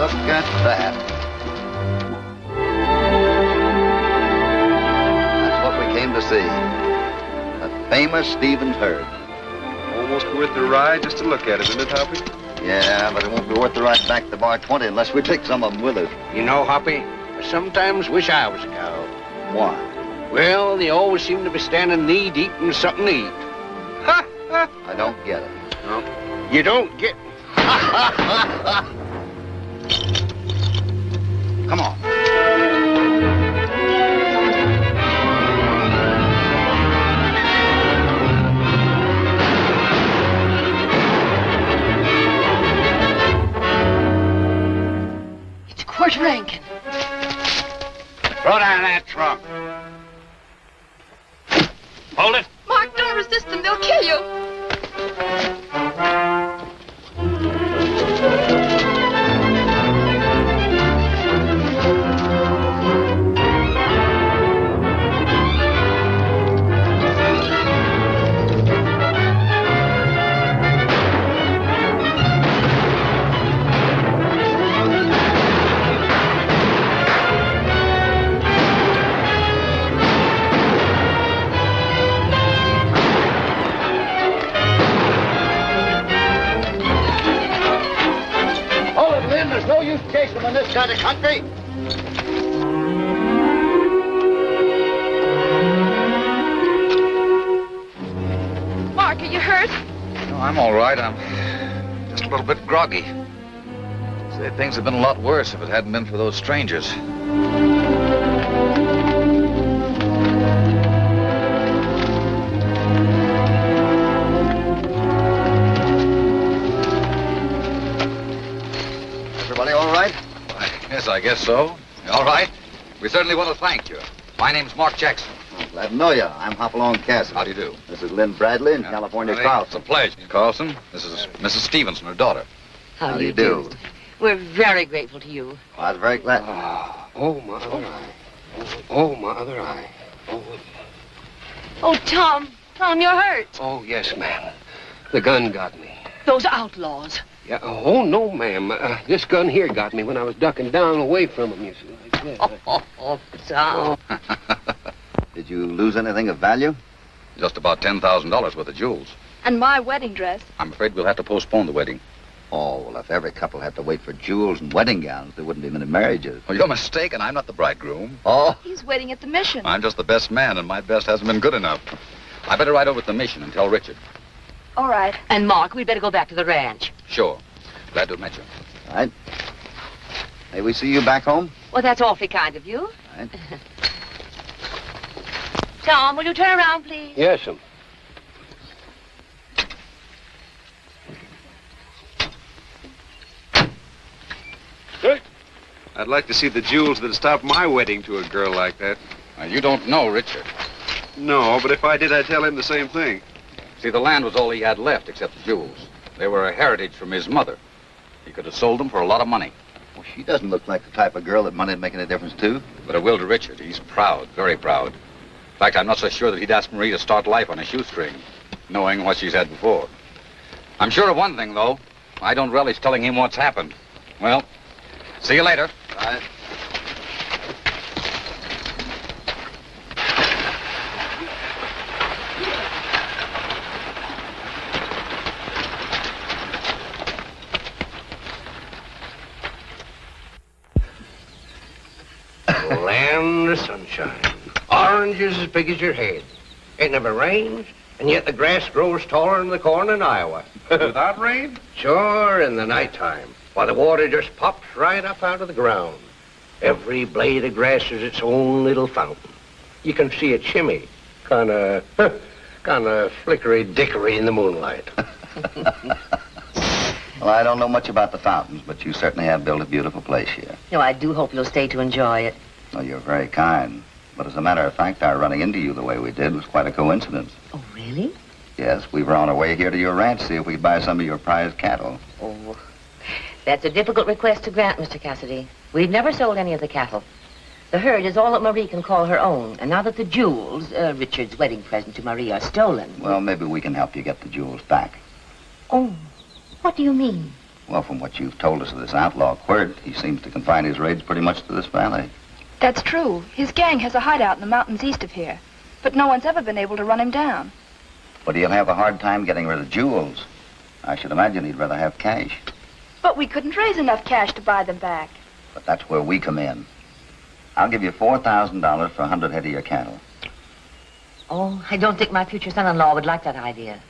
Look at that. That's what we came to see. The famous Stevens herd. Almost worth the ride just to look at it, isn't it, Hoppy? Yeah, but it won't be worth the ride back to Bar 20 unless we take some of them with us. You know, Hoppy, I sometimes wish I was a cow. Why? Well, they always seem to be standing knee deep in something to eat. Ha! ha. I don't get it. No, you don't get. Come on. It's Quirt Rankin. Throw down that trunk. Hold it. Mark, don't resist them. They'll kill you. In this kind of country. Mark, are you hurt? No, I'm all right. I'm just a little bit groggy. Say, things have been a lot worse if it hadn't been for those strangers. I guess so. All right. We certainly want to thank you. My name's Mark Jackson. Glad to know you. I'm Hopalong Cassidy. How do you do? This is Lynn Bradley and Yeah. California Honey, Carlson. It's a pleasure. Carlson, this is Mrs. Stevenson, her daughter. How do you do? We're very grateful to you. I was very glad. Ah, oh, my other eye. Oh, oh, my other eye. Oh, Oh, Tom, Tom, you're hurt. oh, yes, ma'am. The gun got me. Those outlaws. Yeah. Oh, no, ma'am. Uh, this gun here got me when I was ducking down away from him, you see, like that. Oh, oh, oh Tom. Did you lose anything of value? Just about $10,000 worth of jewels. And my wedding dress. I'm afraid we'll have to postpone the wedding. Oh, well, if every couple had to wait for jewels and wedding gowns, there wouldn't be many marriages. Well, you're mistaken. I'm not the bridegroom. Oh, He's waiting at the mission. I'm just the best man, and my best hasn't been good enough. I better ride over to the mission and tell Richard. All right. And Mark, we'd better go back to the ranch. Sure. Glad to have met you. all right. May we see you back home? Well, that's awfully kind of you. Right. Tom, will you turn around, please? Yes, ma'am. I'd like to see the jewels that stopped my wedding to a girl like that. Now, you don't know Richard. No, but if I did, I'd tell him the same thing. See, the land was all he had left except the jewels. They were a heritage from his mother. He could have sold them for a lot of money. Well, she doesn't look like the type of girl that money'd make any difference to. But it will to Richard. He's proud, very proud. In fact, I'm not so sure that he'd ask Marie to start life on a shoestring, knowing what she's had before. I'm sure of one thing, though. I don't relish telling him what's happened. Well, see you later. Right. Land of sunshine. Oranges as big as your head. It never rains, and yet the grass grows taller than the corn in Iowa. Without rain? Sure, in the nighttime. Why, the water just pops right up out of the ground. Every blade of grass is its own little fountain. You can see it shimmy. Kind of, kind of flickery dickery in the moonlight. Well, I don't know much about the fountains, but you certainly have built a beautiful place here. No, I do hope you'll stay to enjoy it. Well, you're very kind. But as a matter of fact, our running into you the way we did was quite a coincidence. Oh, really? Yes, we were on our way here to your ranch to see if we could buy some of your prized cattle. Oh, that's a difficult request to grant, Mr. Cassidy. We've never sold any of the cattle. The herd is all that Marie can call her own, and now that the jewels, uh, Richard's wedding present to Marie, are stolen. Well, maybe we can help you get the jewels back. Oh, what do you mean? Well, from what you've told us of this outlaw Quirt, he seems to confine his raids pretty much to this valley. That's true. His gang has a hideout in the mountains east of here. But no one's ever been able to run him down. But he'll have a hard time getting rid of jewels. I should imagine he'd rather have cash. But we couldn't raise enough cash to buy them back. But that's where we come in. I'll give you $4,000 for a 100 head of your cattle. Oh, I don't think my future son-in-law would like that idea.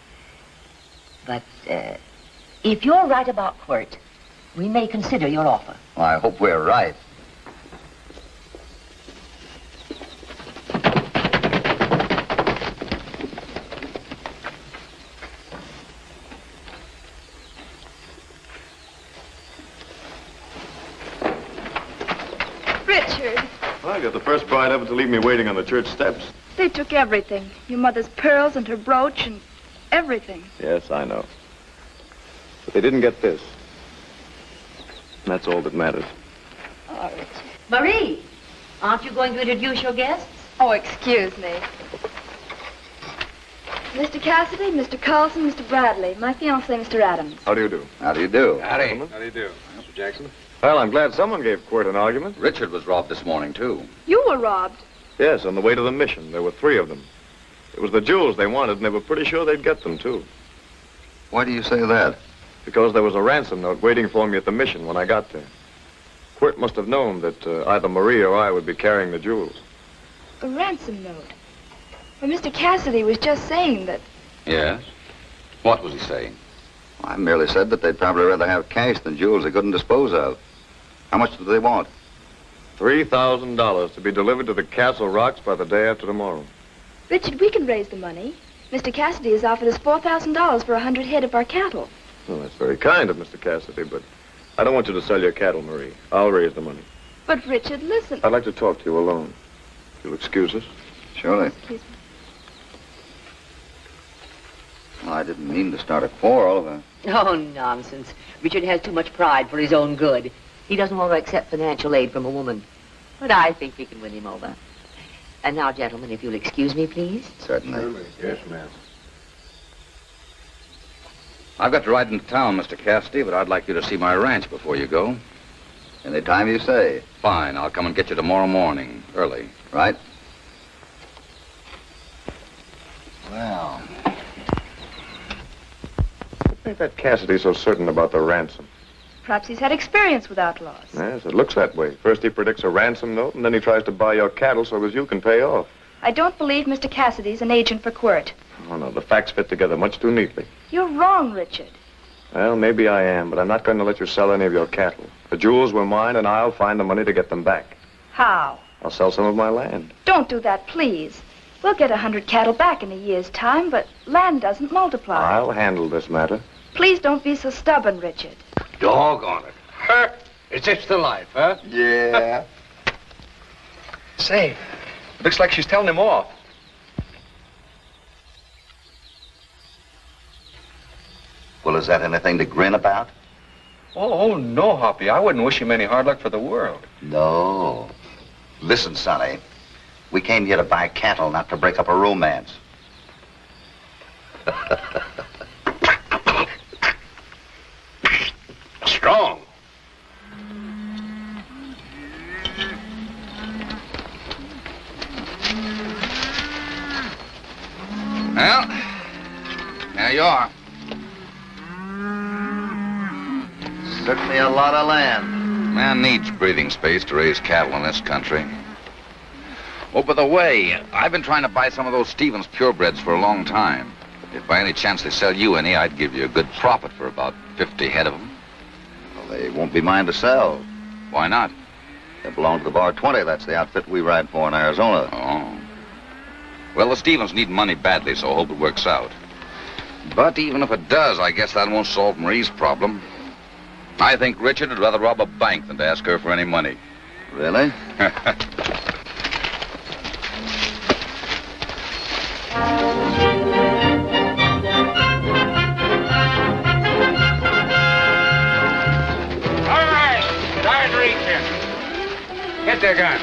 But uh, if you're right about Quirt, we may consider your offer. Well, I hope we're right. Richard, Well, you're the ever to leave me waiting on the church steps. they took everything. Your mother's pearls and her brooch and everything. Yes, I know. But they didn't get this. And that's all that matters. Oh, Richard. Marie, aren't you going to introduce your guests? Oh, excuse me. Mr. Cassidy, Mr. Carlson, Mr. Bradley, my fiancé, Mr. Adams. How do you do? How do you do? Howdy. How do you do? Mr. Jackson? Well, I'm glad someone gave Quirt an argument. Richard was robbed this morning, too. You were robbed. Yes, on the way to the mission. There were three of them. It was the jewels they wanted, and they were pretty sure they'd get them, too. Why do you say that? Because there was a ransom note waiting for me at the mission when I got there. Quirt must have known that uh, either Marie or I would be carrying the jewels. A ransom note. Well, Mr. Cassidy was just saying that. Yes? What was he saying? I merely said that they'd probably rather have cash than jewels they couldn't dispose of. How much do they want? $3,000 to be delivered to the Castle Rocks by the day after tomorrow. Richard, we can raise the money. Mr. Cassidy has offered us $4,000 for a hundred head of our cattle. Well, that's very kind of Mr. Cassidy, but I don't want you to sell your cattle, Marie. I'll raise the money. But, Richard, listen. I'd like to talk to you alone. You'll excuse us? Surely. Excuse me. Well, I didn't mean to start a quarrel. Oh, nonsense. Richard has too much pride for his own good. He doesn't want to accept financial aid from a woman. But I think we can win him over. And now, gentlemen, if you'll excuse me, please. certainly. Yes, ma'am. I've got to ride into town, Mr. Cassidy, but I'd like you to see my ranch before you go. Any time you say, Fine, I'll come and get you tomorrow morning, early. right? Well, What made that Cassidy so certain about the ransom? Perhaps he's had experience with outlaws. Yes, it looks that way. First he predicts a ransom note, and then he tries to buy your cattle so as you can pay off. I don't believe Mr. Cassidy's an agent for Quirt. Oh, no, the facts fit together much too neatly. You're wrong, Richard. Well, maybe I am, but I'm not going to let you sell any of your cattle. The jewels were mine, and I'll find the money to get them back. How? I'll sell some of my land. Don't do that, please. We'll get a hundred cattle back in a year's time, but land doesn't multiply. I'll handle this matter. Please don't be so stubborn, Richard. Doggone it. Huh? Is this the life, huh? yeah. Say, looks like she's telling him off. Well, is that anything to grin about? Oh, oh, no, Hoppy. I wouldn't wish him any hard luck for the world. No. Listen, Sonny. We came here to buy cattle, not to break up a romance. Strong. Well, there you are. Certainly a lot of land. Man needs breathing space to raise cattle in this country. Oh, by the way, I've been trying to buy some of those Stevens purebreds for a long time. If by any chance they sell you any, I'd give you a good profit for about 50 head of them. Well, they won't be mine to sell. Why not? They belong to the Bar 20. That's the outfit we ride for in Arizona. Oh. Well, the Stevens need money badly, so I hope it works out. But even if it does, I guess that won't solve Marie's problem. I think Richard would rather rob a bank than to ask her for any money. Really? Get the gun.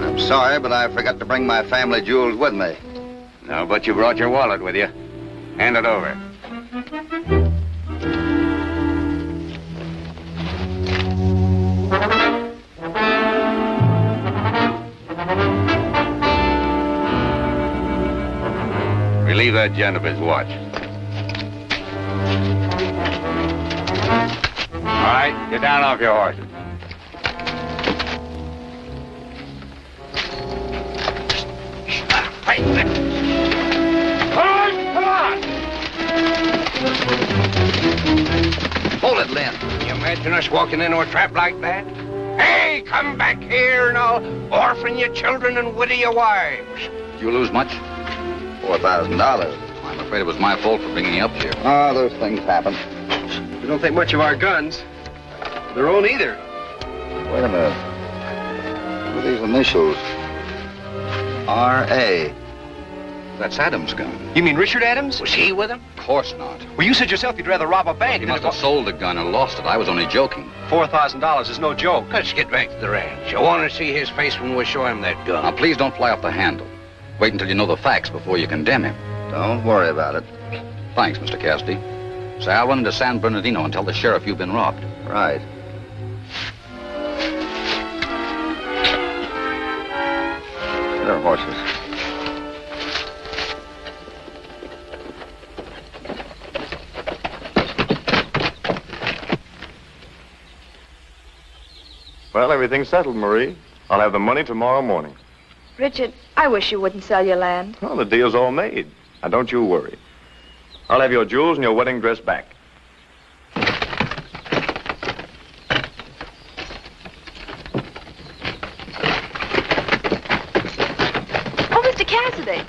I'm sorry, but I forgot to bring my family jewels with me. No, but you brought your wallet with you. Hand it over. That Jennifer's watch. All right, get down off your horses. Come on, come on! Hold it, Lynn. You imagine us walking into a trap like that? Hey, come back here and I'll orphan your children and widow your wives. You lose much? Four thousand dollars. I'm afraid it was my fault for bringing you up here. Oh, those things happen. We don't think much of our guns. Their own either. Wait a minute. What are these initials? R.A. That's Adams' gun. You mean Richard Adams? Was he with him? Of course not. Well, you said yourself you'd rather rob a bank He must have sold the gun and lost it. I was only joking. Four thousand dollars is no joke. Let's get back to the ranch. I want to see his face when we show him that gun. Now, please don't fly off the handle. Wait until you know the facts before you condemn him. Don't worry about it. Thanks, Mr. Cassidy. Say, I'll run into San Bernardino and tell the sheriff you've been robbed. Right. Their horses. Well, everything's settled, Marie. I'll have the money tomorrow morning. Richard, I wish you wouldn't sell your land. Well, the deal's all made. Now, don't you worry. I'll have your jewels and your wedding dress back. Oh, Mr. Cassidy.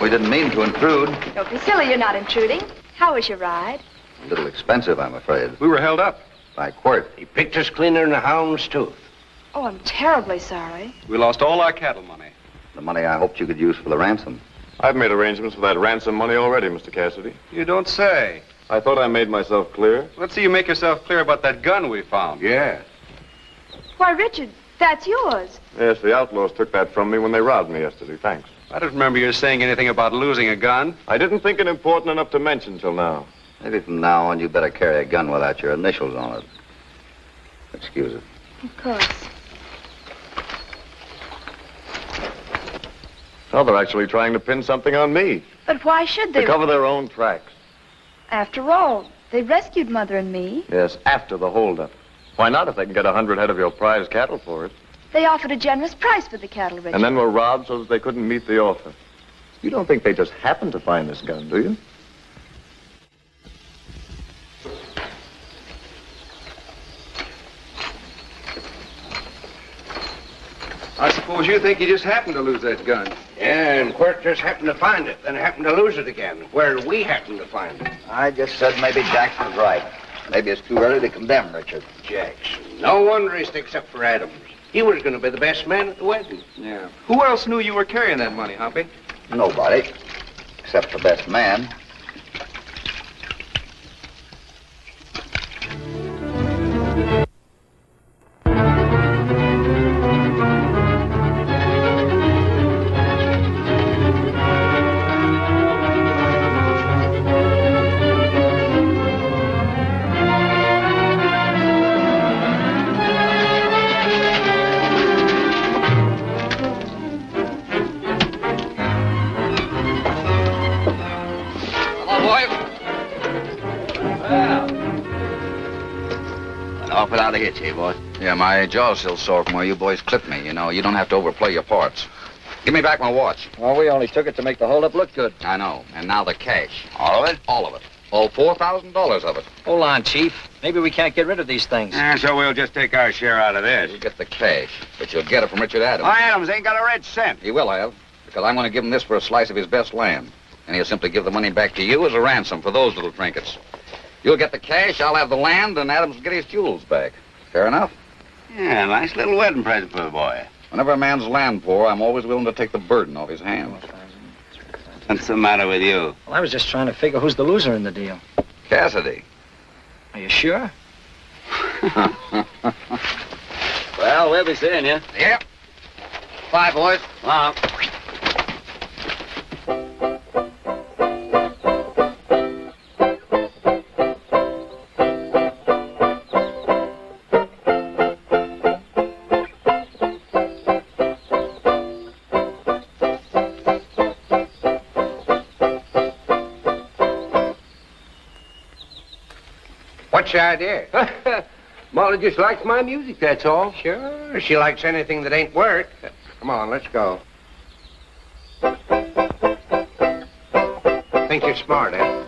We didn't mean to intrude. Don't be silly, you're not intruding. How was your ride? A little expensive, I'm afraid. We were held up. By Quirt. He picked us cleaner than a hound's tooth. Oh, I'm terribly sorry. We lost all our cattle money. The money I hoped you could use for the ransom. I've made arrangements for that ransom money already, Mr. Cassidy. You don't say. I thought I made myself clear. Let's see you make yourself clear about that gun we found. Yeah. Why, Richard, that's yours. Yes, the outlaws took that from me when they robbed me yesterday. Thanks. I don't remember you saying anything about losing a gun. I didn't think it important enough to mention till now. Maybe from now on you better carry a gun without your initials on it. Excuse it. Of course. Well, they're actually trying to pin something on me But why should to they? cover their own tracks. After all, they rescued Mother and me. Yes, after the holdup. Why not if they can get a hundred head of your prize cattle for it? They offered a generous price for the cattle, Richard. And then were robbed so that they couldn't meet the offer. You don't think they just happened to find this gun, do you? I suppose you think you just happened to lose that gun. Yeah, and Quirt just happened to find it, then happened to lose it again, where we happened to find it. I just said maybe Jackson's right. Maybe it's too early to condemn Richard. Jackson. No wonder he sticks up for Adams. He was going to be the best man at the wedding. Yeah. Who else knew you were carrying that money, Hoppy? Nobody. Except the best man. My jaw's still sore from where you boys clipped me. You know, you don't have to overplay your parts. Give me back my watch. Well, we only took it to make the holdup look good. I know. And now the cash. All of it? All of it. All $4,000 of it. Hold on, Chief. Maybe we can't get rid of these things. Ah, so we'll just take our share out of this. You get the cash, but you'll get it from Richard Adams. Why, Adams ain't got a red cent. He will have, because I'm going to give him this for a slice of his best land. And he'll simply give the money back to you as a ransom for those little trinkets. You'll get the cash, I'll have the land, and Adams will get his jewels back. Fair enough? Yeah, nice little wedding present for the boy. Whenever a man's land poor, I'm always willing to take the burden off his hands. What's the matter with you? Well, I was just trying to figure who's the loser in the deal. Cassidy. Are you sure? Well, we'll be seeing you. Yep. Bye, boys. Well, What's the idea? Molly just likes my music, that's all. Sure, she likes anything that ain't work. Come on, let's go. Think you're smart, eh?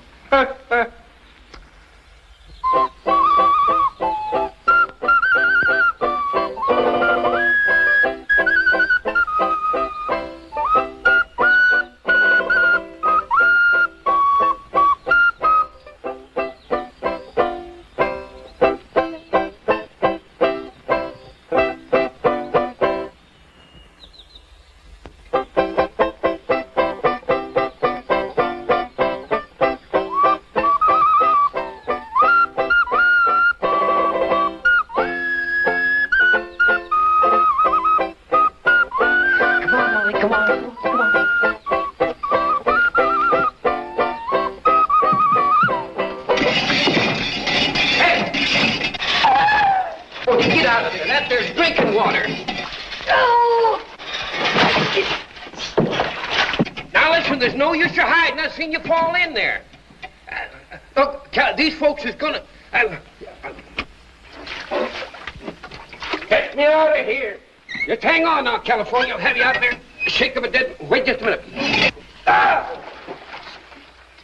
California. I'll have you out there. Shake of a dead. Wait just a minute. Ah!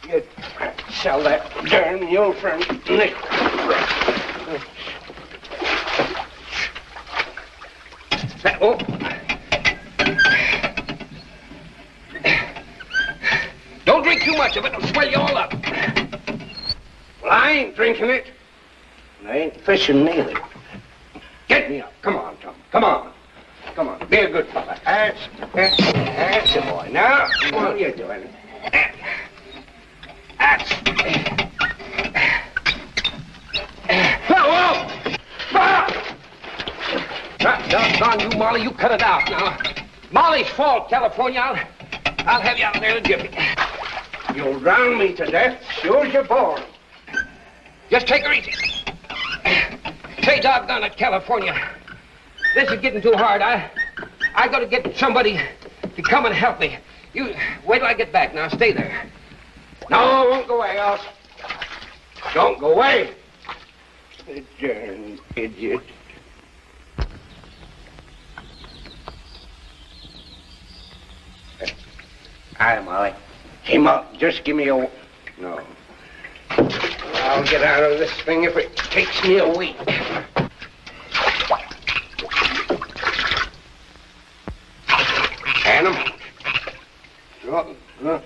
You sell that darn mule for Nick. That, oh. Don't drink too much of it. It'll swell you all up. Well, I ain't drinking it. And I ain't fishing neither. Get me up. Come on, Tom. Come on. Come on, be a good fella. That's, that's, the boy. Now, what are you doing? That's. Whoa! Ah! Ah, Doggone you, Molly, you cut it out now. Molly's fault, California. I'll, I'll have you out there in a jiffy. You'll drown me to death, sure as you're born. Just take her easy. Say, doggone it, California. This is getting too hard. I, I got to get somebody to come and help me. You wait till I get back. Now stay there. No, won't go away, else. Don't go away. Darn idiot. Hi, Molly. Came up. Just give me a. No. I'll get out of this thing if it takes me a week. Hand 'em. Oh.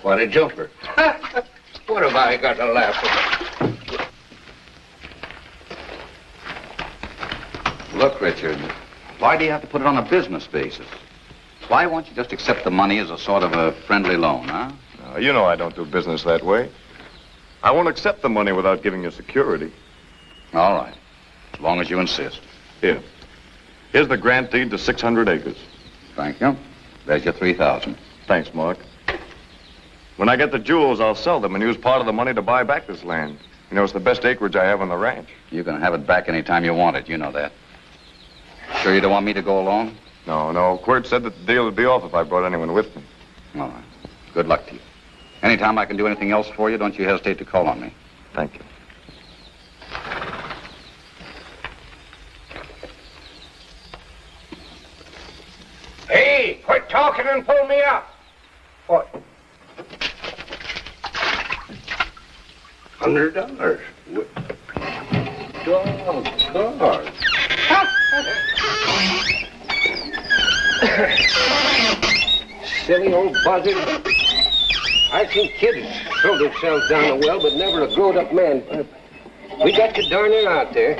What a jumper. what have I got to laugh about? Look, Richard, why do you have to put it on a business basis? Why won't you just accept the money as a sort of a friendly loan, huh? Uh, you know I don't do business that way. I won't accept the money without giving you security. All right, as long as you insist. Here. Here's the grant deed to 600 acres. Thank you. There's your 3000 Thanks, Mark. When I get the jewels, I'll sell them and use part of the money to buy back this land. You know, it's the best acreage I have on the ranch. You can have it back any time you want it. You know that. Sure you don't want me to go along? No, no. Quirt said that the deal would be off if I brought anyone with me. All right. Good luck to you. Anytime I can do anything else for you, don't you hesitate to call on me. Thank you. Quit talking and pull me up. What? Hundred dollars. Doggone. Silly old buzzard. I've seen kids throw themselves down the well, but never a grown-up man. We got you darn near out there.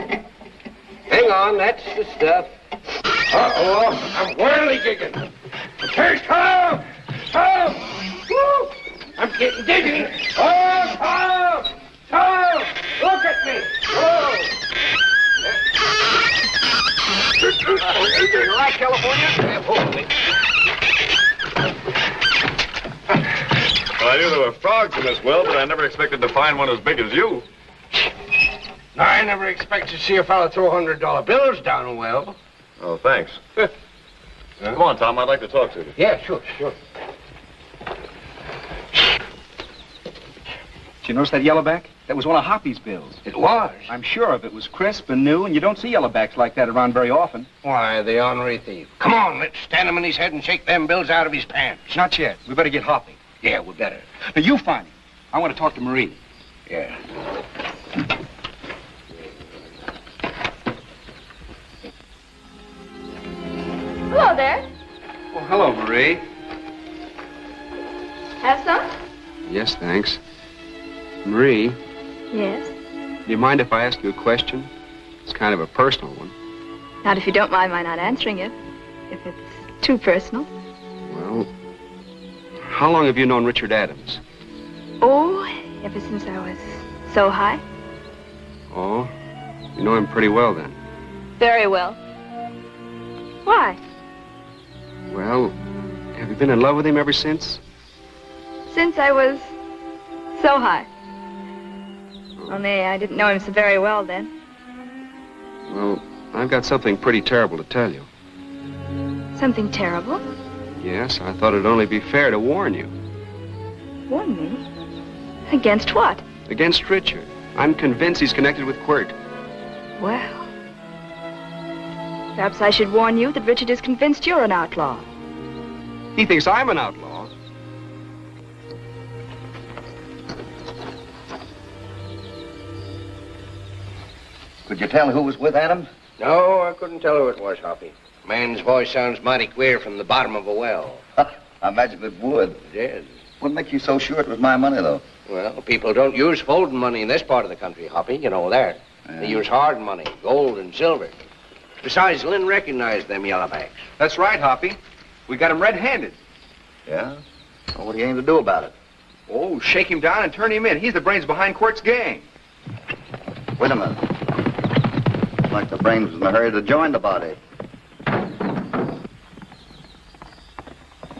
Hang on, that's the stuff. Uh-oh, I'm whirligigging. Here's Tom! Tom! Woo! I'm getting dizzy. Oh, Tom! Tom! Look at me! Whoa! You right, California? Yeah, hopefully. Well, I knew there were frogs in this well, but I never expected to find one as big as you. I never expected to see a fellow throw hundred dollar bills down a well. Oh, thanks. Come on, Tom. I'd like to talk to you. Yeah, sure, sure. Did you notice that yellowback? That was one of Hoppy's bills. It was? I'm sure of it. It was crisp and new, and you don't see yellowbacks like that around very often. Why, the ornery thief. Come on, let's stand him in his head and shake them bills out of his pants. Not yet. We better get Hoppy. Yeah, we better. Now, you find him. I want to talk to Marie. Yeah. Hello there. Well, hello, Marie. Have some? Yes, thanks. Marie, Yes. do you mind if I ask you a question? It's kind of a personal one. Not if you don't mind my not answering it. If it's too personal. Well, how long have you known Richard Adams? Oh, ever since I was so high. Oh, you know him pretty well then. Very well. Why? Well, have you been in love with him ever since? Since I was so high. Only I didn't know him so very well then. Well, I've got something pretty terrible to tell you. Something terrible. Yes, I thought it'd only be fair to warn you. Warn me. Against what? Against Richard. I'm convinced he's connected with Quirt. Well. Perhaps I should warn you that Richard is convinced you're an outlaw. He thinks I'm an outlaw. Could you tell who was with Adam? No, I couldn't tell who it was, Hoppy. Man's voice sounds mighty queer from the bottom of a well. I imagine it would. It is. What make you so sure it was my money, though? Well, people don't use folding money in this part of the country, Hoppy. You know that. They use hard money, gold and silver. Besides, Lynn recognized them yellowbacks. That's right, Hoppy. We got him red-handed. Yeah? Well, what do you aim to do about it? Oh, shake him down and turn him in. He's the brains behind Quirt's gang. Wait a minute. Looks like the brains was in a hurry to join the body.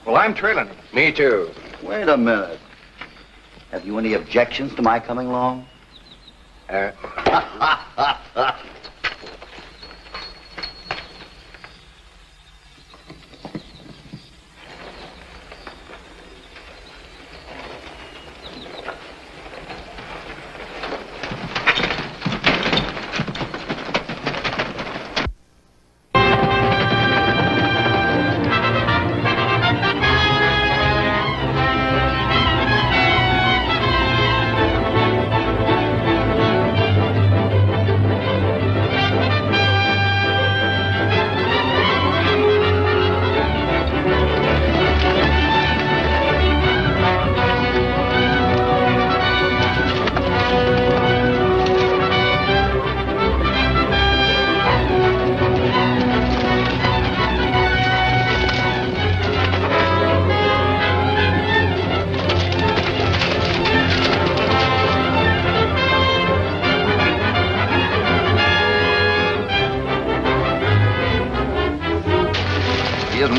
Well, I'm trailing him. Me too. Wait a minute. Have you any objections to my coming along? Uh,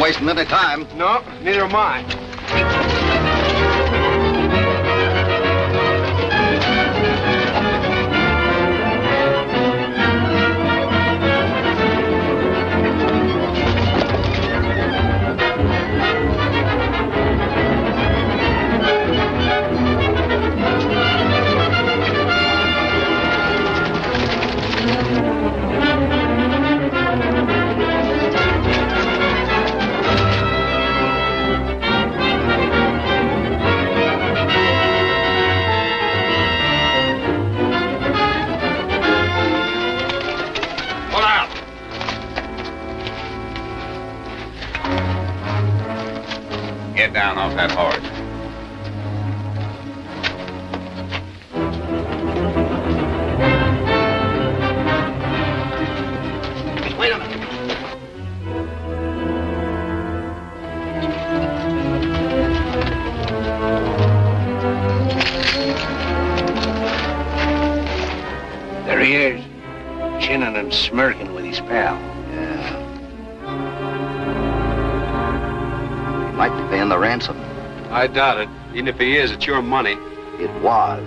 wasting any time. No, neither am I. down off that horse. smirking with his pal. Might be paying the ransom. I doubt it. Even if he is, it's your money. It was.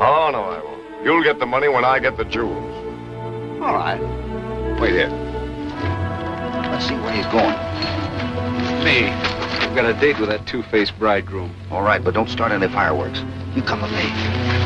Oh, no, I won't. You'll get the money when I get the jewels. All right. Wait here. Let's see where he's going. Me. I've got a date with that two-faced bridegroom. All right, but don't start any fireworks. You come with me.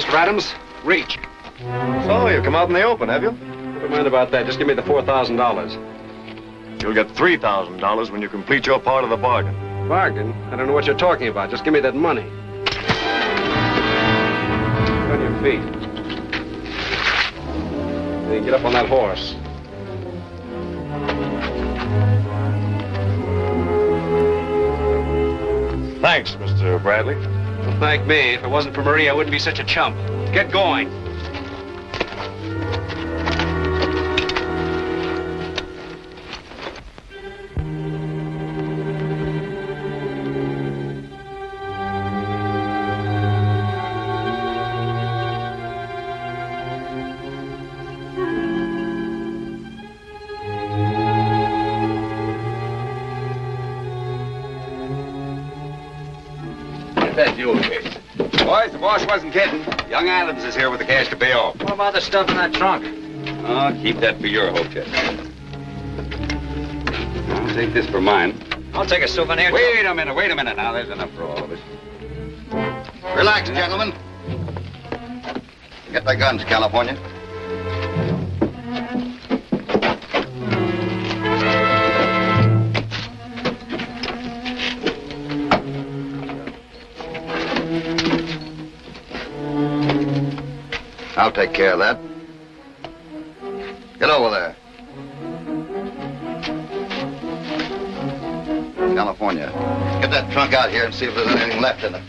Mr. Adams, reach. So, you've come out in the open, have you? Never mind about that. Just give me the $4,000. You'll get $3,000 when you complete your part of the bargain. Bargain? I don't know what you're talking about. Just give me that money. Get on your feet. Then get up on that horse. Thanks, Mr. Bradley. Well, thank me. If it wasn't for Marie, I wouldn't be such a chump. Get going. Wasn't kidding. Young Adams is here with the cash to pay off. What about the stuff in that trunk? Oh, keep that for your hotel. I'll take this for mine. I'll take a souvenir. Wait a minute, wait a minute. Now, there's enough for all of us. Relax, gentlemen. Get the guns, California. I'll take care of that. Get over there. California. Get that trunk out here and see if there's anything left in it.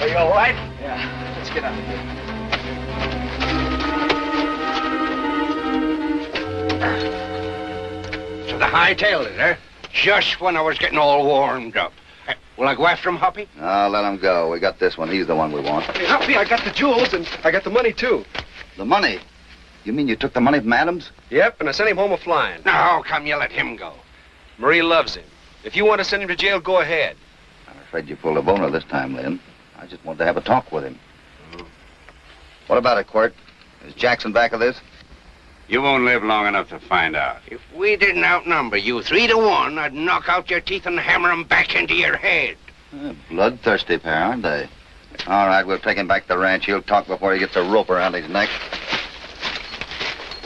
Are you all right? Yeah. Let's get out of here. So the hightailed it, eh? Just when I was getting all warmed up. Eh, Will I go after him, Hoppy? No, let him go. We got this one. He's the one we want. Hey, Hoppy, I got the jewels and I got the money, too. The money? You mean you took the money from Adams? Yep, and I sent him home a flying. Now, how come you let him go? Marie loves him. If you want to send him to jail, go ahead. I'm afraid you pulled a boner this time, Lin. I just wanted to have a talk with him. What about it, Quirt? Is Jackson back of this? You won't live long enough to find out. If we didn't outnumber you three to one, I'd knock out your teeth and hammer hammer 'em back into your head. Eh, bloodthirsty pair, aren't they? All right, we'll take him back to the ranch. He'll talk before he gets a rope around his neck.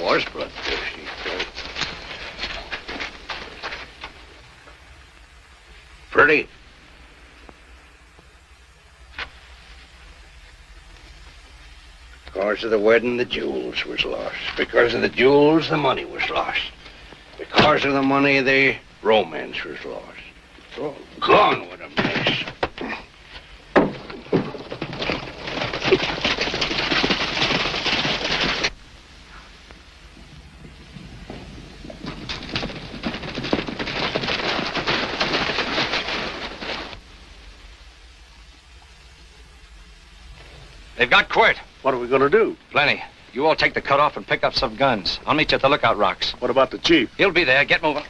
Was bloodthirsty. Pretty. Because of the wedding, the jewels was lost. Because of the jewels, the money was lost. Because of the money, the romance was lost. It's all gone with a mess. They've got Quirt. What are we going to do? Plenty. You all take the cutoff and pick up some guns. I'll meet you at the lookout rocks. What about the chief? He'll be there. Get moving.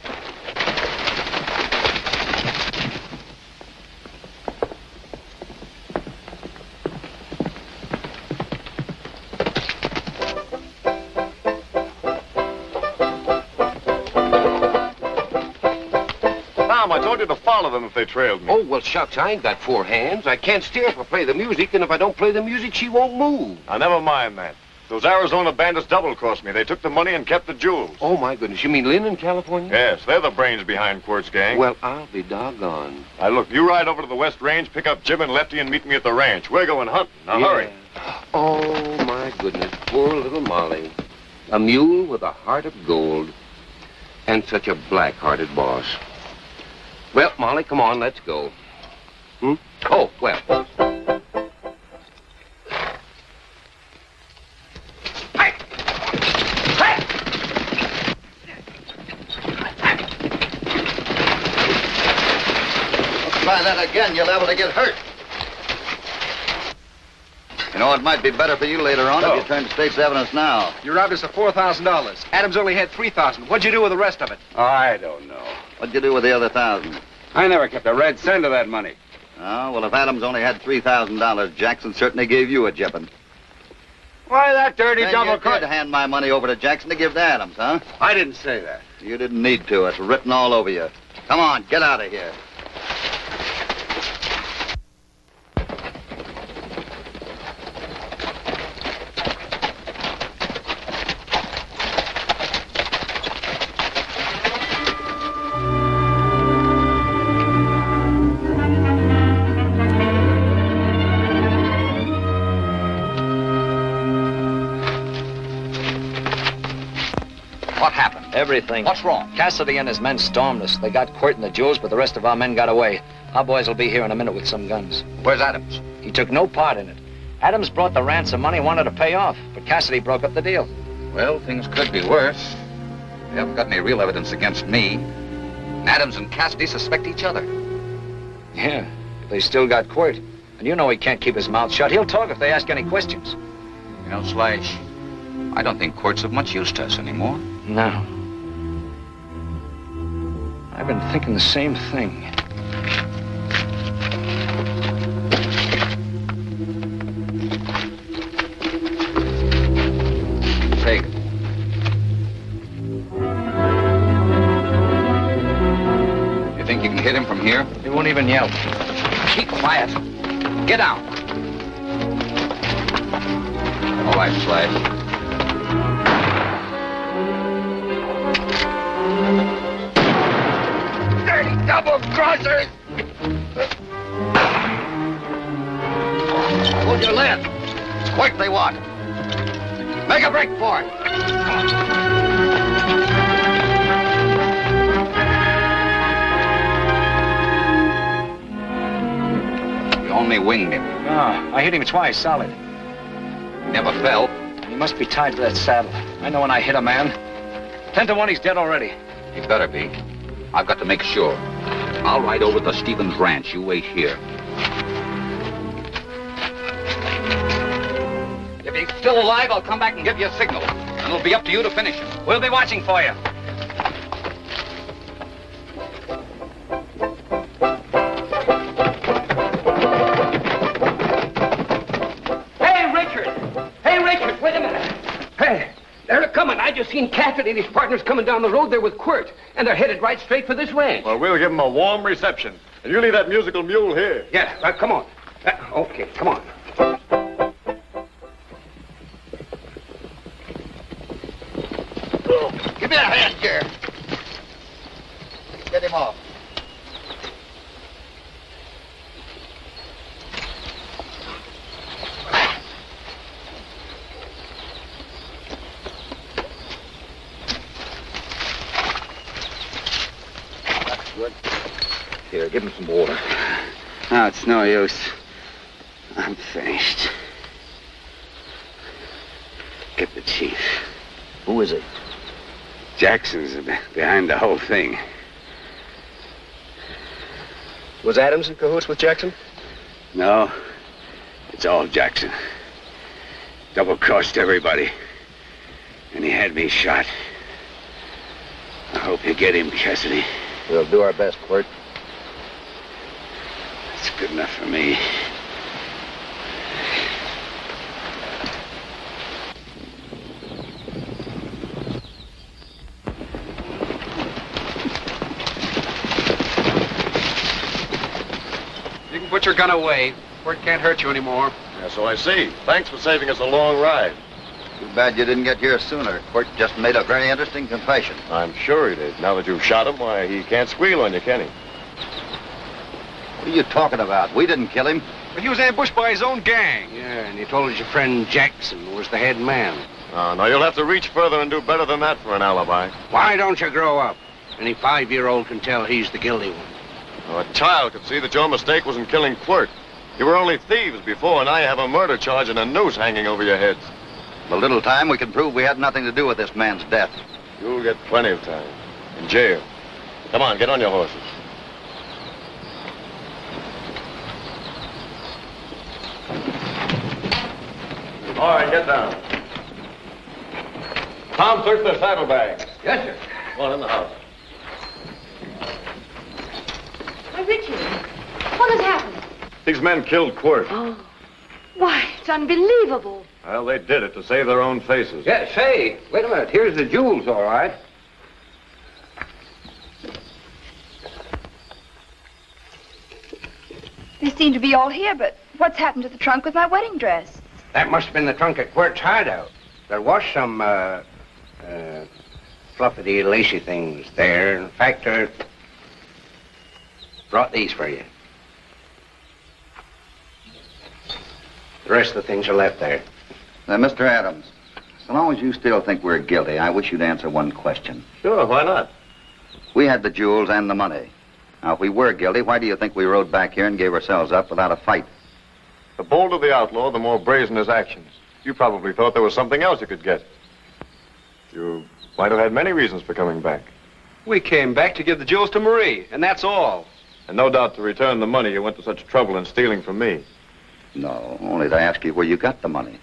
I told you to follow them if they trailed me. Oh, well, shucks, I ain't got four hands. I can't steer if I play the music, and if I don't play the music, she won't move. Now, never mind that. Those Arizona bandits double-crossed me. They took the money and kept the jewels. Oh, my goodness. You mean Lin in California? Yes, they're the brains behind Quirt's gang. Well, I'll be doggone. Now, look, you ride over to the West Range, pick up Jim and Lefty, and meet me at the ranch. We're going hunting. Now, Yeah. hurry. Oh, my goodness. Poor little Molly. A mule with a heart of gold. And such a black-hearted boss. Well, Molly, come on, let's go. Hmm? Oh, well. Try that again, you're liable to get hurt. You know, it might be better for you later on if you oh. turn to state's evidence now. You robbed us of $4,000. Adams only had 3000 What'd you do with the rest of it? I don't know. What'd you do with the other thousand? I never kept a red cent of that money. Oh, well, if Adams only had $3,000, Jackson certainly gave you a jipping. Why, that dirty Then double cross. did hand my money over to Jackson to give to Adams, huh? I didn't say that. You didn't need to. It's written all over you. Come on, get out of here. Everything. What's wrong? Cassidy and his men stormed us. They got Quirt and the jewels, but the rest of our men got away. Our boys will be here in a minute with some guns. Where's Adams? He took no part in it. Adams brought the ransom money, wanted to pay off, but Cassidy broke up the deal. Well, things could be worse. They haven't got any real evidence against me. And Adams and Cassidy suspect each other. Yeah, but they still got Quirt. And you know he can't keep his mouth shut. He'll talk if they ask any questions. You know, Slash, I don't think Quirt's of much use to us anymore. No. I've been thinking the same thing. Take. You think you can hit him from here? He won't even yell. Keep quiet. Get out. All right, Slash. Double crossers! Hold your lid. Quick they want. Make a break for it. You only winged him. Ah, I hit him twice, solid. Never fell. He must be tied to that saddle. I know when I hit a man. Ten to one, he's dead already. He better be. I've got to make sure. I'll ride over to Stevens Ranch. You wait here. If he's still alive, I'll come back and give you a signal. And it'll be up to you to finish him. We'll be watching for you. Seen Cassidy and his partners coming down the road there with Quirt, and they're headed right straight for this ranch. Well, we'll give them a warm reception. And you leave that musical mule here. Yeah, uh, come on. Uh, okay, come on. Give me a hand, Jerry. Get him off. That's good. Here, give him some water. No, it's no use. I'm finished. Get the chief. Who is it? Jackson's behind the whole thing. Was Adams in cahoots with Jackson? No, it's all Jackson. Double crossed everybody. And he had me shot. I hope you get him, Cassidy. We'll do our best, Quirt. That's good enough for me. You can put your gun away. Quirt can't hurt you anymore. Yeah, so I see. Thanks for saving us a long ride. Too bad you didn't get here sooner. Quirt just made a very interesting confession. I'm sure he did. Now that you've shot him, why, he can't squeal on you, can he? What are you talking about? We didn't kill him. But he was ambushed by his own gang. Yeah, and he told us your friend Jackson was the head man. Uh, now, you'll have to reach further and do better than that for an alibi. Why don't you grow up? Any five-year-old can tell he's the guilty one. Now, a child could see that your mistake was in killing Quirt. You were only thieves before, and now you have a murder charge and a noose hanging over your heads. The little time we can prove we had nothing to do with this man's death. You'll get plenty of time. In jail. Come on, get on your horses. All right, get down. Tom, search the saddlebags. Yes, sir. One in the house. Why, Richard, what has happened? These men killed Quirt. Oh, why, it's unbelievable. Well, they did it to save their own faces. Yeah, say, wait a minute. Here's the jewels, all right. They seem to be all here, but what's happened to the trunk with my wedding dress? That must have been the trunk at Quirt's hideout. There was some, uh, uh, fluffy, lacy things there. In fact, uh, brought these for you. The rest of the things are left there. Uh, now, Mr. Adams, so long as you still think we're guilty, I wish you'd answer one question. Sure, why not? We had the jewels and the money. Now, if we were guilty, why do you think we rode back here and gave ourselves up without a fight? The bolder the outlaw, the more brazen his actions. You probably thought there was something else you could get. You might have had many reasons for coming back. We came back to give the jewels to Marie, and that's all. And no doubt to return the money you went to such trouble in stealing from me. No, only to ask you where you got the money.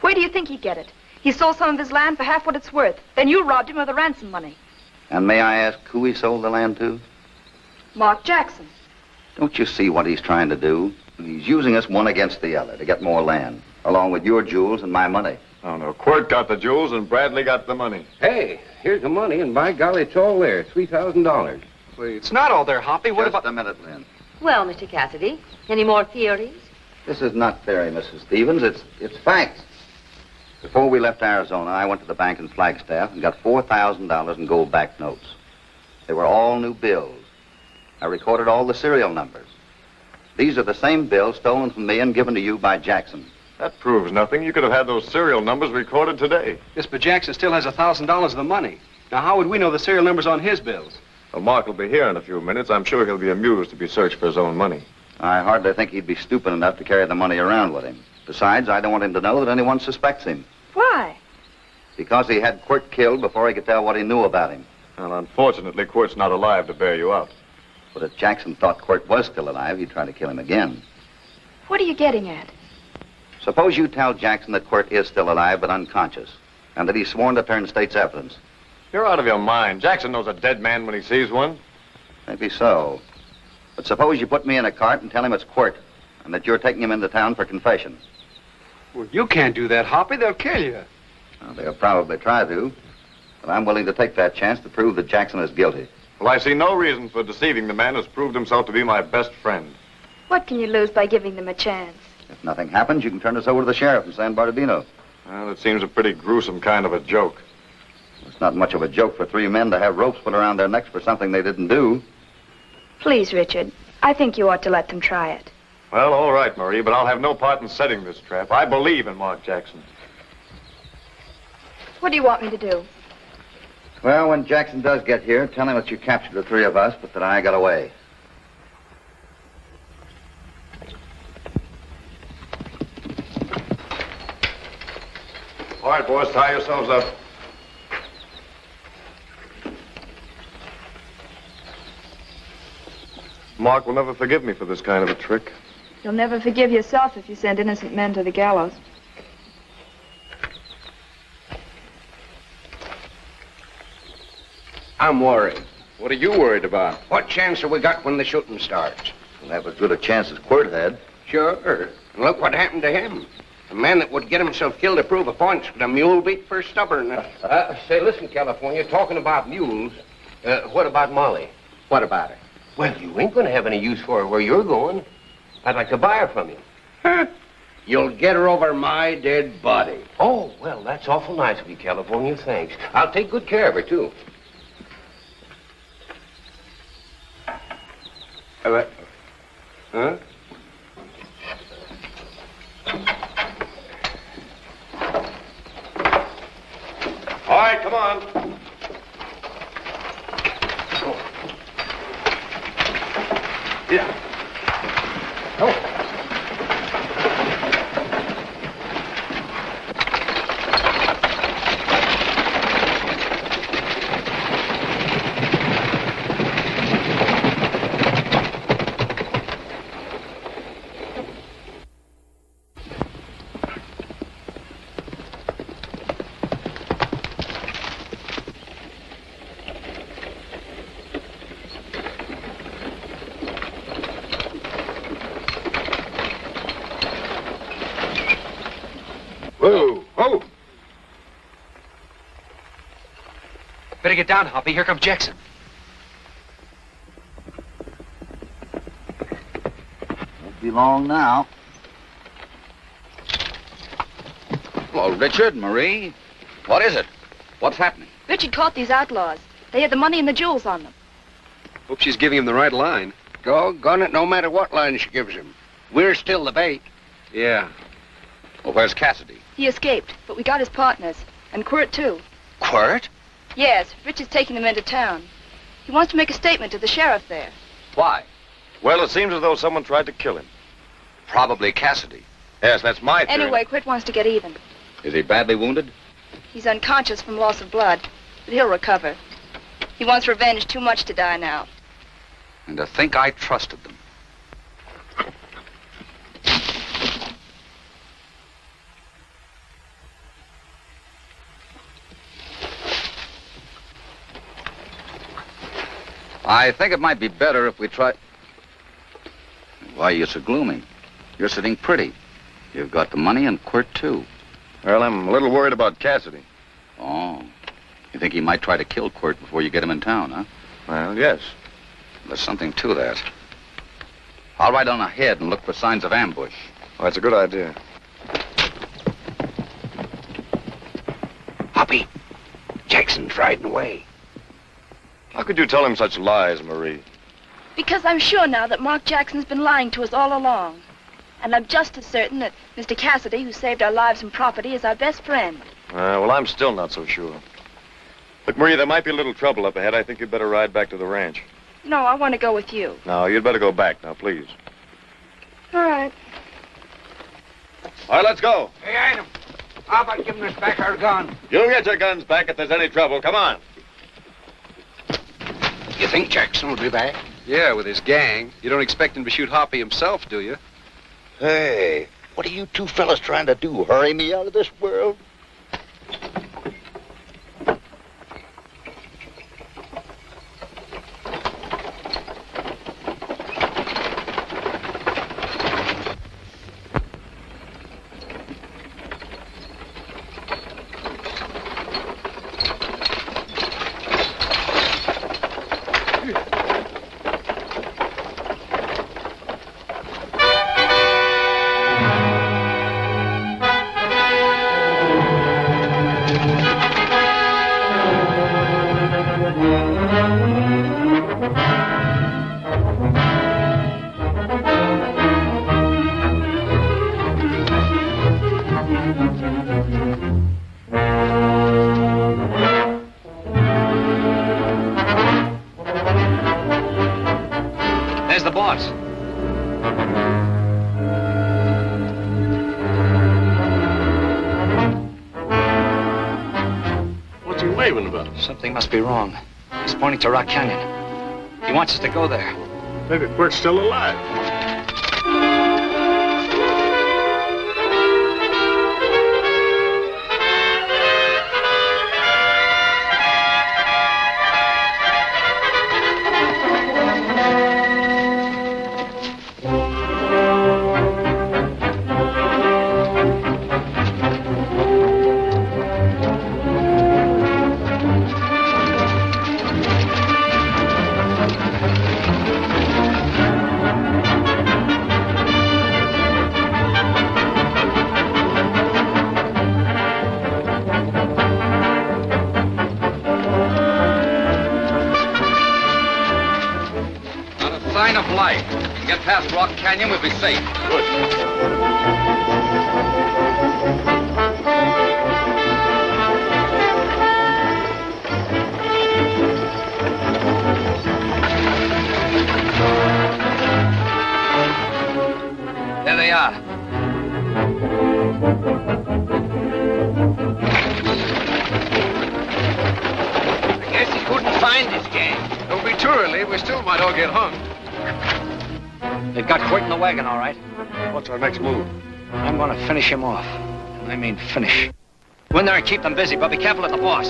Where do you think he'd get it? He sold some of his land for half what it's worth. Then you robbed him of the ransom money. And may I ask who he sold the land to? Mark Jackson. Don't you see what he's trying to do? He's using us one against the other to get more land, along with your jewels and my money. Oh, no. Quirt got the jewels and Bradley got the money. Hey, here's the money, and by golly, it's all there. $3,000. Well, it's not all there, Hoppy. What Just about... a minute, Lin. Well, Mr. Cassidy, any more theories? This is not theory, Mrs. Stevens. It's it's facts. Before we left Arizona, I went to the bank in Flagstaff and got four thousand dollars in gold-backed notes. They were all new bills. I recorded all the serial numbers. These are the same bills stolen from me and given to you by Jackson. That proves nothing. You could have had those serial numbers recorded today. Yes, but Jackson still has a $1,000 of the money. Now, how would we know the serial numbers on his bills? Well, Mark will be here in a few minutes. I'm sure he'll be amused to be searched for his own money. I hardly think he'd be stupid enough to carry the money around with him. Besides, I don't want him to know that anyone suspects him. Why? Because he had Quirt killed before he could tell what he knew about him. Well, unfortunately, Quirt's not alive to bear you out. But if Jackson thought Quirt was still alive, he'd try to kill him again. What are you getting at? Suppose you tell Jackson that Quirt is still alive but unconscious, and that he's sworn to turn state's evidence. You're out of your mind. Jackson knows a dead man when he sees one. Maybe so. But suppose you put me in a cart and tell him it's Quirt, and that you're taking him into town for confession. Well, you can't do that, Hoppy. They'll kill you. Well, they'll probably try to, but I'm willing to take that chance to prove that Jackson is guilty. Well, I see no reason for deceiving the man who's proved himself to be my best friend. What can you lose by giving them a chance? If nothing happens, you can turn us over to the sheriff in San Bernardino. Well, it seems a pretty gruesome kind of a joke. It's not much of a joke for three men to have ropes put around their necks for something they didn't do. Please, Richard. I think you ought to let them try it. Well, all right, Marie, but I'll have no part in setting this trap. I believe in Mark Jackson. What do you want me to do? Well, when Jackson does get here, tell him that you captured the three of us, but that I got away. All right, boys, tie yourselves up. Mark will never forgive me for this kind of a trick. You'll never forgive yourself if you send innocent men to the gallows. I'm worried. What are you worried about? What chance have we got when the shooting starts? We'll have as good a chance as Quirt had. Sure. And look what happened to him. A man that would get himself killed to prove a point, but a mule beat for stubbornness. Uh, uh, say, listen, California, talking about mules, uh, what about Molly? What about her? Well, you ain't going to have any use for her where you're going. I'd like to buy her from you. Huh? You'll get her over my dead body. Oh, well, that's awful nice of you, California. Thanks. I'll take good care of her, too. Uh? Huh? All right, come on. Yeah. Oh. Whoa, whoa. Better get down, Hoppy. Here comes Jackson. Won't be long now. Hello, Richard, Marie. What is it? What's happening? Richard caught these outlaws. They had the money and the jewels on them. Hope she's giving him the right line. Doggone it, no matter what line she gives him. We're still the bait. Yeah. Well, where's Cassidy? He escaped, but we got his partners. And Quirt, too. Quirt? Yes, Richard's taking them into town. He wants to make a statement to the sheriff there. Why? Well, it seems as though someone tried to kill him. Probably Cassidy. Yes, that's my theory. Anyway, Quirt wants to get even. Is he badly wounded? He's unconscious from loss of blood, but he'll recover. He wants revenge too much to die now. And to think I trusted them. I think it might be better if we try. Why are you so gloomy? You're sitting pretty. You've got the money and Quirt, too. Well, I'm a little worried about Cassidy. Oh. You think he might try to kill Quirt before you get him in town, huh? Well, yes. There's something to that. I'll ride on ahead and look for signs of ambush. Oh, that's a good idea. Hoppy, Jackson's riding away. How could you tell him such lies, Marie? Because I'm sure now that Mark Jackson's been lying to us all along. And I'm just as certain that Mr. Cassidy, who saved our lives and property, is our best friend. Uh, well, I'm still not so sure. Look, Marie, there might be a little trouble up ahead. I think you'd better ride back to the ranch. No, I want to go with you. No, you'd better go back now, please. All right. All right, let's go. Hey, Adam, how about giving us back our gun? You'll get your guns back if there's any trouble. Come on. You think Jackson will be back? Yeah, with his gang. You don't expect him to shoot Hoppy himself, do you? Hey, what are you two fellas trying to do? Hurry me out of this world? Must be wrong. He's pointing to Rock Canyon. He wants us to go there. Maybe Quirt's still alive. Of life. Get past Rock Canyon, we'll be safe. Good. There they are. I guess he couldn't find his gang. Don't be too early. We still might all get hung. They've got Quirt in the wagon, all right. What's our next move? I'm gonna finish him off. And I mean finish. Go in there and keep them busy, but be careful of the boss.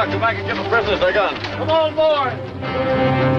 Mark, come back and give the prisoners their guns. Come on, boy.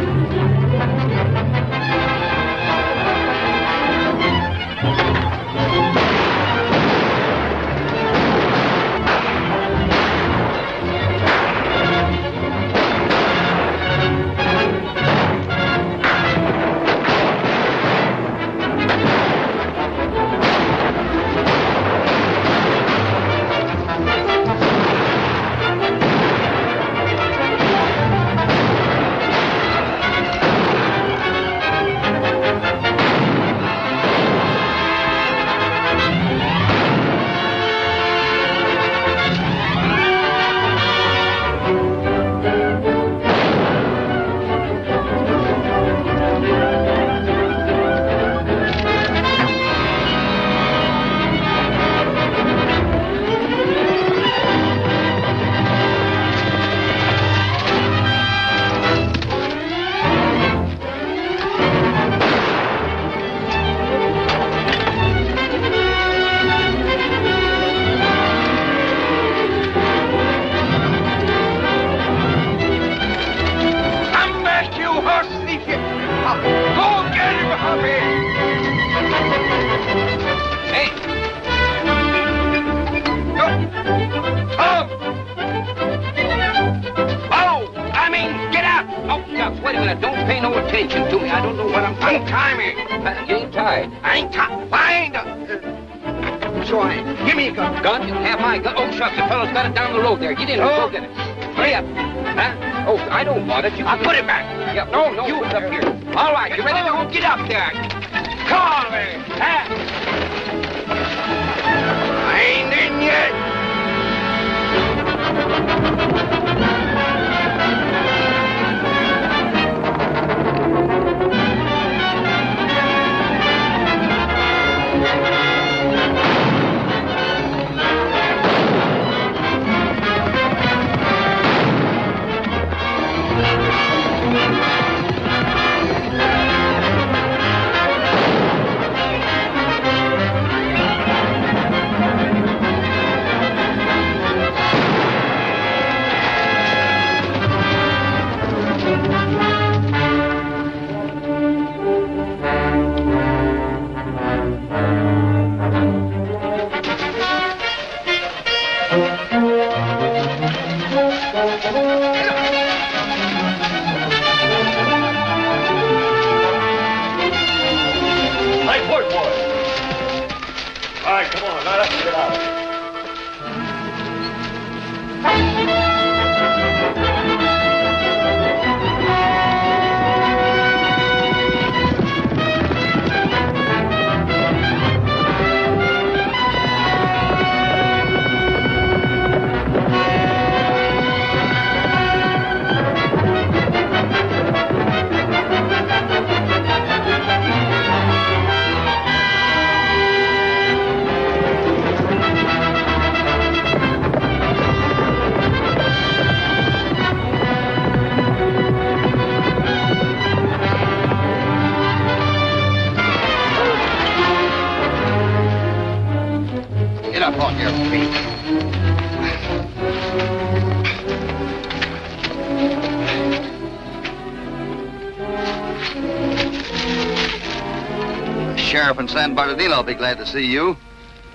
San Bernardino will be glad to see you.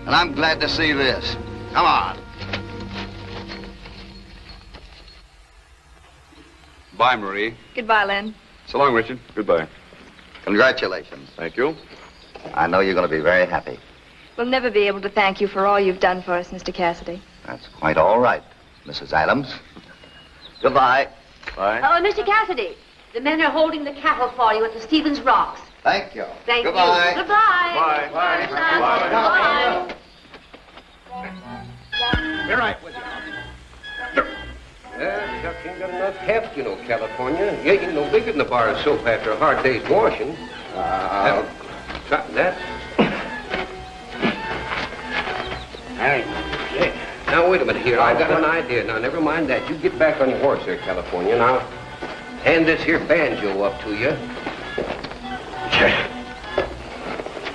And I'm glad to see this. Come on. Bye, Marie. Goodbye, Lin. So long, Richard. Goodbye. Congratulations. Thank you. I know you're going to be very happy. We'll never be able to thank you for all you've done for us, Mr. Cassidy. That's quite all right, Mrs. Adams. Goodbye. Bye. Oh, Mr. Cassidy, the men are holding the cattle for you at the Stevens Rocks. Thank you. Thank Goodbye. you. Goodbye. Bye. Bye. Bye. You're right with you. Uh, shucks, ain't got enough heft, you know, California. You ain't no bigger than a bar of soap after a hard day's washing. Uh, try that. Hey, Now, wait a minute here. I've got an idea. Now, never mind that. You get back on your horse there, California. and I'll hand this here banjo up to you.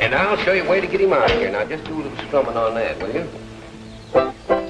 And I'll show you a way to get him out of here. Now, just do a little strumming on that, will you?